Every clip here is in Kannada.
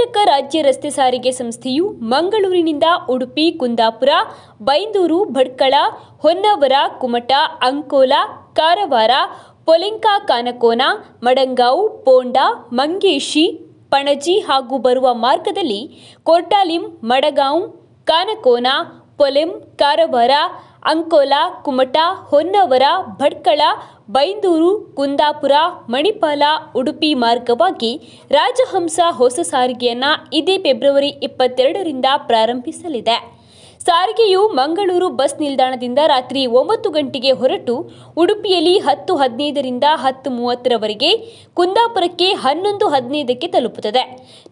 ಕರ್ನಾಟಕ ರಾಜ್ಯ ರಸ್ತೆ ಸಾರಿಗೆ ಸಂಸ್ಥೆಯು ಮಂಗಳೂರಿನಿಂದ ಉಡುಪಿ, ಕುಂದಾಪುರ, ಬೈಂದೂರು, ಭಟ್ಕಳ, ಹೊನ್ನಾವರ, ಕುಮಟ, ಅಂಕೋಲ, ಕಾರವಾರ, ಪೊಲೆಂಕಾ, ಕಾನಕೋನ, ಮಡಂಗಾವ್, ಪೋಂಡಾ, ಮಂಗೇಶಿ, ಪಣಜಿ ಹಾಗೂ ಬರುವ ಮಾರ್ಗದಲ್ಲಿ ಕೊರ್ಟಾಲಿಂ ಮಡಗಾಂವ್, ಕಾನಕೋನ, ಪೊಲೆಂ, ಕಾರವಾರ ಅಂಕೋಲ, ಕುಮಟಾ, ಹೊನ್ನಾವರ, ಭಟ್ಕಳ, ಬೈಂದೂರು, ಕುಂದಾಪುರ, ಮಣಿಪಾಲ, ಉಡುಪಿ ಮಾರ್ಗವಾಗಿ ರಾಜಹಂಸ ಹೊಸ ಸಾರಿಗೆಯನ್ನು ಇದೇ ಫೆಬ್ರವರಿ ಇಪ್ಪತ್ತೆರಡರಿಂದ ಪ್ರಾರಂಭಿಸಲಿದೆ. ಸಾರಿಗೆಯು ಮಂಗಳೂರು ಬಸ್ ನಿಲ್ದಾಣದಿಂದ ರಾತ್ರಿ ಒಂಬತ್ತು ಗಂಟೆಗೆ ಹೊರಟು ಉಡುಪಿಯಲ್ಲಿ ಹತ್ತು ಹದಿನೈದರಿಂದ ಹತ್ತು ಮೂವತ್ತರವರೆಗೆ ಕುಂದಾಪುರಕ್ಕೆ ಹನ್ನೊಂದು ಹದಿನೈದಕ್ಕೆ ತಲುಪುತ್ತದೆ.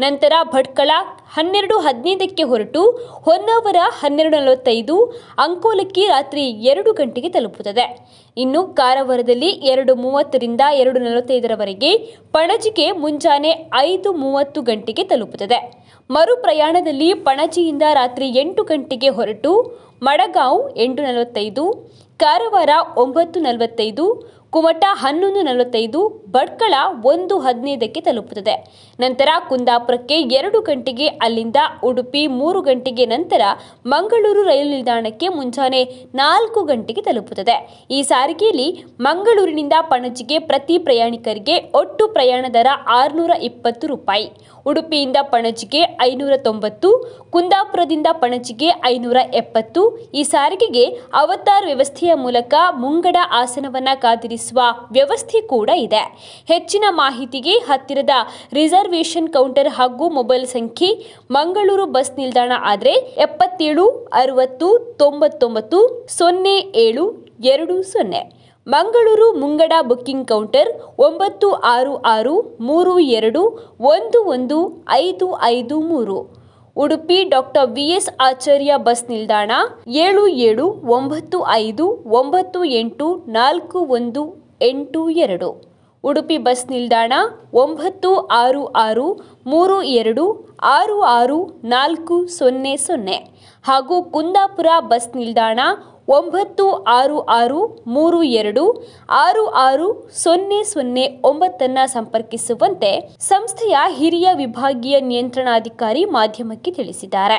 ನಂತರ ಭಟ್ಕಳ ಹನ್ನೆರಡು ಹದಿನೈದಕ್ಕೆ ಹೊರಟು ಹೊನ್ನಾವರ ಹನ್ನೆರಡು ನಲವತ್ತೈದು ಅಂಕೋಲಕ್ಕೆ ರಾತ್ರಿ ಎರಡು ಗಂಟೆಗೆ ತಲುಪುತ್ತದೆ. ಇನ್ನು ಕಾರವಾರದಲ್ಲಿ ಎರಡು ಮೂವತ್ತರಿಂದ ಎರಡು ನಲವತ್ತೈದರವರೆಗೆ ಪಣಜಿಗೆ ಮುಂಜಾನೆ ಐದು ಮೂವತ್ತು ಗಂಟೆಗೆ ತಲುಪುತ್ತದೆ. ಮರು ಪ್ರಯಾಣದಲ್ಲಿ ಪಣಜಿಯಿಂದ ರಾತ್ರಿ ಎಂಟು ಗಂಟೆಗೆ ಹೊರಟು ಮಡಗಾಂವ್ ಎಂಟು ನಲವತ್ತೈದು, ಕಾರವಾರ ಒಂಬತ್ತು ನಲವತ್ತೈದು, ಕುಮಟ ಹನ್ನೊಂದು ನಲವತ್ತೈದು ಭಟ್ಕಳ ಒಂದು ಹದಿನೈದಕ್ಕೆ ತಲುಪುತ್ತದೆ. ನಂತರ ಕುಂದಾಪುರಕ್ಕೆ ಎರಡು ಗಂಟೆಗೆ, ಅಲ್ಲಿಂದ ಉಡುಪಿ ಮೂರು ಗಂಟೆಗೆ ನಂತರ ಮಂಗಳೂರು ರೈಲು ನಿಲ್ದಾಣಕ್ಕೆ ಮುಂಜಾನೆ ನಾಲ್ಕು ಗಂಟೆಗೆ ತಲುಪುತ್ತದೆ. ಈ ಸಾರಿಗೆಯಲ್ಲಿ ಮಂಗಳೂರಿನಿಂದ ಪಣಜಿಗೆ ಪ್ರತಿ ಪ್ರಯಾಣಿಕರಿಗೆ ಒಟ್ಟು ಪ್ರಯಾಣ ದರ ಆರುನೂರ ಇಪ್ಪತ್ತು ರೂಪಾಯಿ, ಉಡುಪಿಯಿಂದ ಪಣಜಿಗೆ ಐನೂರ ತೊಂಬತ್ತು, ಕುಂದಾಪುರದಿಂದ ಪಣಜಿಗೆ ಐನೂರ ಎಪ್ಪತ್ತು. ಈ ಸಾರಿಗೆಗೆ ಅವತಾರ್ ವ್ಯವಸ್ಥೆಯ ಮೂಲಕ ಮುಂಗಡ ಆಸನವನ್ನು ಕಾದಿರಿಸುವ ವ್ಯವಸ್ಥೆ ಕೂಡ ಇದೆ. ಹೆಚ್ಚಿನ ಮಾಹಿತಿಗೆ ಹತ್ತಿರದ ರಿಸರ್ವೇಷನ್ ಕೌಂಟರ್ ಹಾಗೂ ಮೊಬೈಲ್ ಸಂಖ್ಯೆ ಮಂಗಳೂರು ಬಸ್ ನಿಲ್ದಾಣ ಆದರೆ ಎಪ್ಪತ್ತೇಳು, ಅರವತ್ತು, ತೊಂಬತ್ತೊಂಬತ್ತು, ಸೊನ್ನೆ, ಏಳು, ಎರಡು, ಸೊನ್ನೆ. ಮಂಗಳೂರು ಮುಂಗಡ ಬುಕ್ಕಿಂಗ್ ಕೌಂಟರ್ ಒಂಬತ್ತು, ಆರು ಆರು, ಮೂರು, ಎರಡು, ಒಂದು ಒಂದು, ಐದು ಐದು, ಮೂರು. Udupi doctor V S Acharya bus ನಿಲ್ದಾಣ ಏಳು ಏಳು, ಒಂಬತ್ತು, ಐದು, ಒಂಬತ್ತು, ಎಂಟು, ನಾಲ್ಕು, ಒಂದು, ಎಂಟು, ಎರಡು. ಉಡುಪಿ ಬಸ್ ನಿಲ್ದಾಣ ಒಂಬತ್ತು ಆರು ಆರು ಮೂರು ಎರಡು ಆರು ಆರು ನಾಲ್ಕು ಸೊನ್ನೆ ಸೊನ್ನೆ ಹಾಗೂ ಕುಂದಾಪುರ ಬಸ್ ನಿಲ್ದಾಣ ಒಂಬತ್ತು ಆರು ಆರು ಮೂರು ಎರಡು ಆರು ಆರು ಸೊನ್ನೆ ಸೊನ್ನೆ ಒಂಬತ್ತನ್ನು ಸಂಪರ್ಕಿಸುವಂತೆ ಸಂಸ್ಥೆಯ ಹಿರಿಯ ವಿಭಾಗೀಯ ನಿಯಂತ್ರಣಾಧಿಕಾರಿ ಮಾಧ್ಯಮಕ್ಕೆ ತಿಳಿಸಿದ್ದಾರೆ.